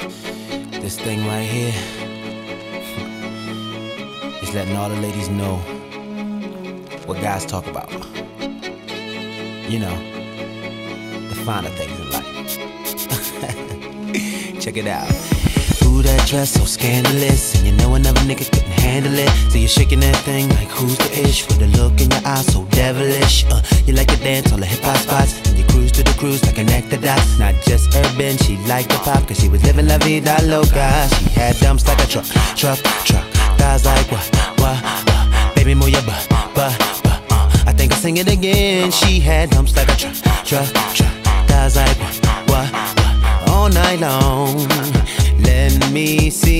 This thing right here is letting all the ladies know what guys talk about. You know, the finer things in life. Check it out. Ooh, that dress so scandalous. And you know another nigga couldn't handle it. So you're shaking that thing like who's the ish? With a look in your eyes so devilish. Uh, you like to dance on the hip hop spots. And you cruise to the cruise like connect the dots. Not just urban, she liked the pop. Cause she was living la vida loca. She had dumps like a truck, truck, truck. Thighs like what, what, what. Baby, move your butt, butt, butt. I think I'll sing it again. She had dumps like a truck, truck, truck. Thighs like what, what, what. All night long. Let me see.